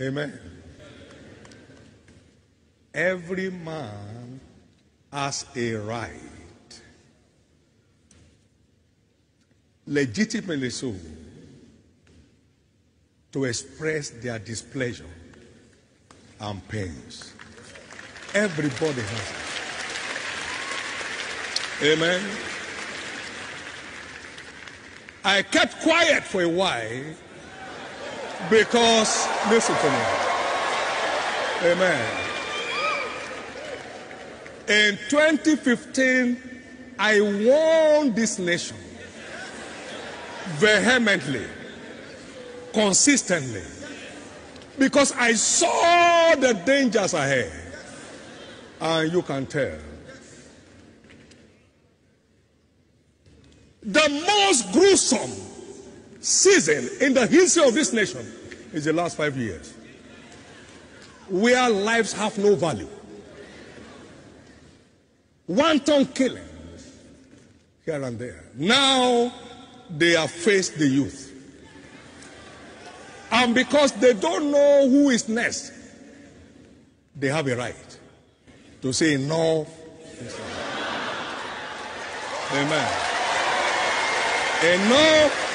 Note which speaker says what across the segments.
Speaker 1: Amen. Every man has a right, legitimately so, to express their displeasure and pains. Everybody has it. Amen. I kept quiet for a while because, listen to me. Amen. In 2015, I warned this nation vehemently, consistently, because I saw the dangers ahead. And you can tell. The most gruesome season in the history of this nation is the last five years, where lives have no value. Wanton killings here and there. Now they have faced the youth. And because they don't know who is next, they have a right to say no. Amen. Enough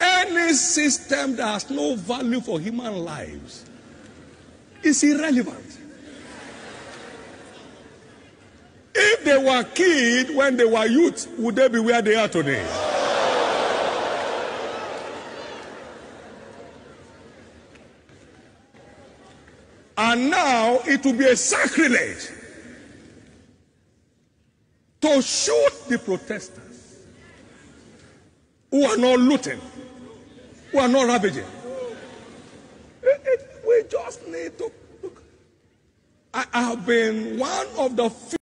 Speaker 1: Any system that has no value for human lives is irrelevant. If they were killed when they were youth, would they be where they are today? And now it will be a sacrilege to shoot the protesters who are not looting, who are not ravaging. It- it- we just need to. Look, I I have been one of the few.